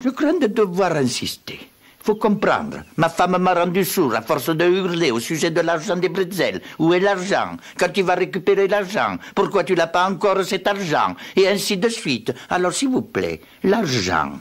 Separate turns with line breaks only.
Je crains de devoir insister. Faut comprendre. Ma femme m'a rendu sourd à force de hurler au sujet de l'argent des bretzels. Où est l'argent? Quand tu vas récupérer l'argent Pourquoi tu n'as pas encore cet argent? Et ainsi de suite. Alors s'il vous plaît, l'argent.